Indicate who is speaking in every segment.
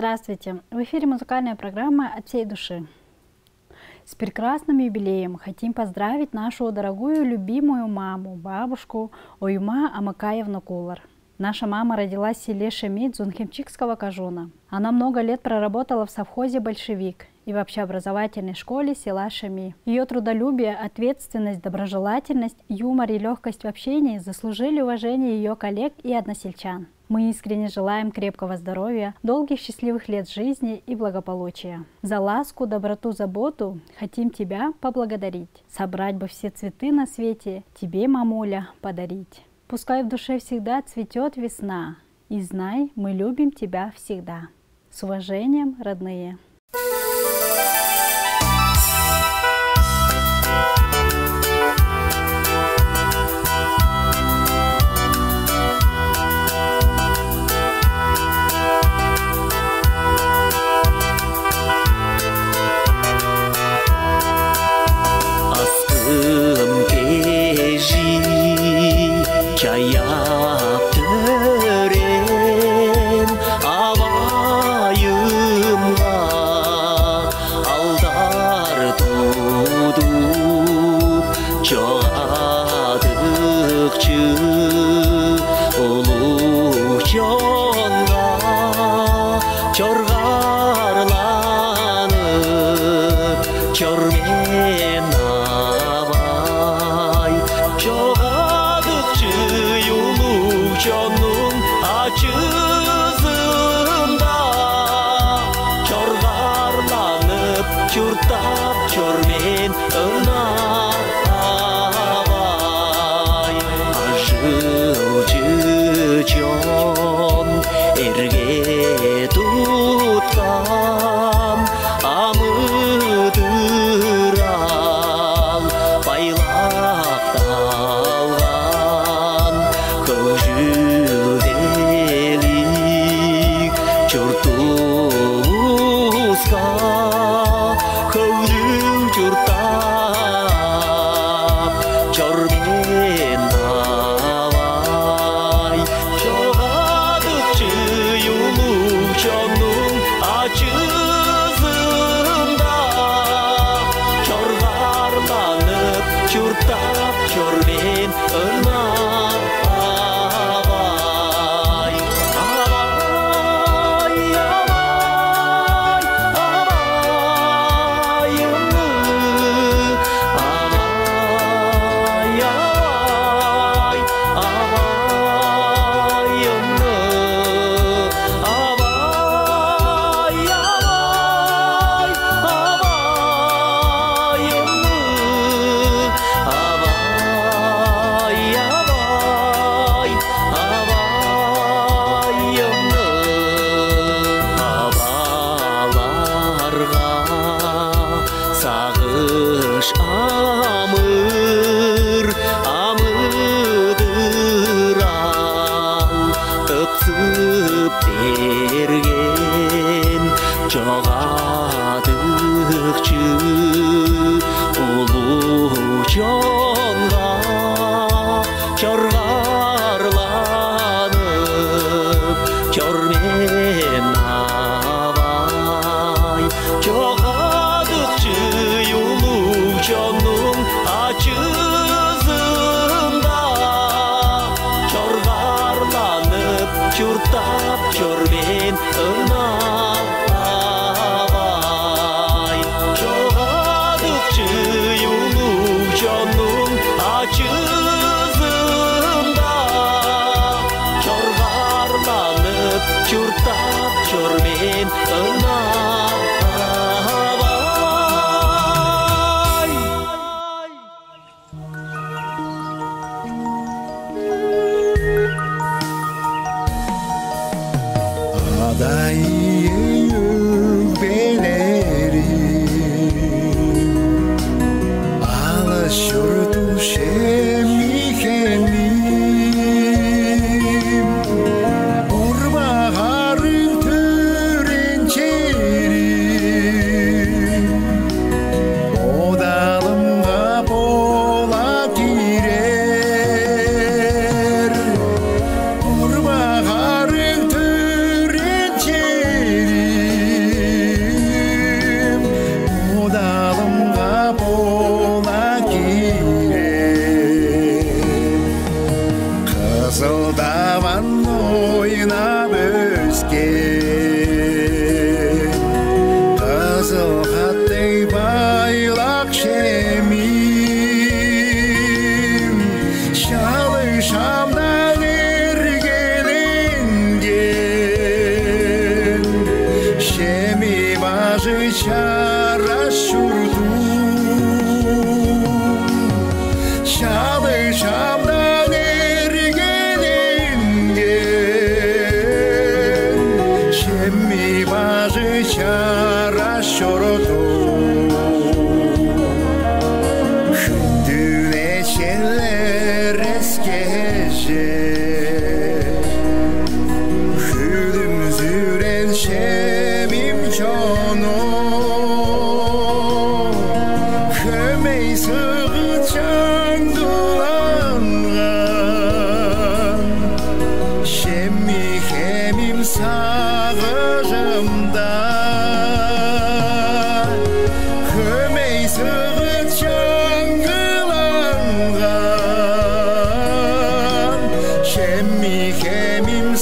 Speaker 1: Здравствуйте! В эфире музыкальная программа «От всей души». С прекрасным юбилеем хотим поздравить нашу дорогую любимую маму, бабушку Оюма Амакаевну Кулар. Наша мама родилась в селе Шемид Зунхимчикского Кажуна. Она много лет проработала в совхозе «Большевик» и в общеобразовательной школе села Шами. Ее трудолюбие, ответственность, доброжелательность, юмор и легкость в общении заслужили уважение ее коллег и односельчан. Мы искренне желаем крепкого здоровья, долгих счастливых лет жизни и благополучия. За ласку, доброту, заботу хотим тебя поблагодарить. Собрать бы все цветы на свете, тебе, мамуля, подарить. Пускай в душе всегда цветет весна, и знай, мы любим тебя всегда. С уважением, родные!
Speaker 2: жырмен абай жоғадықшы ұлы жонның ачысында жорғарланып жұрттап жормен ына ölmez топсып берген жоға em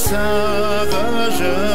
Speaker 2: savage.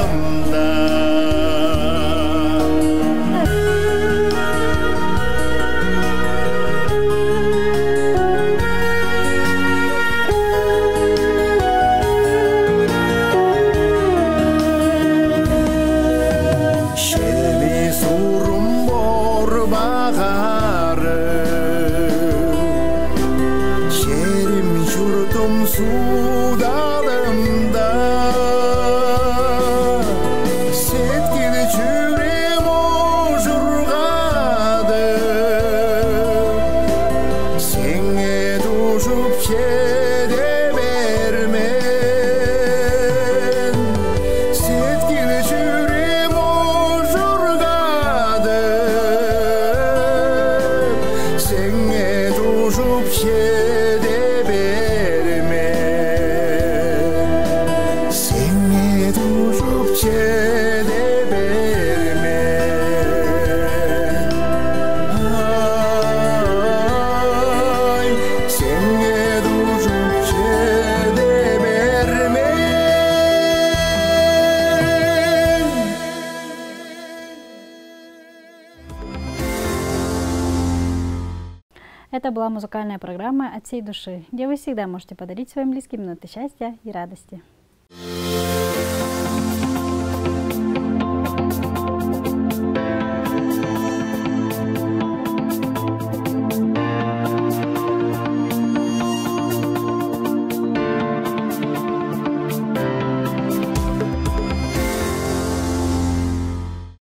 Speaker 1: Это была музыкальная программа «От всей души», где вы всегда можете подарить своим близким минуты счастья и радости.